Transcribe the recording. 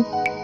Música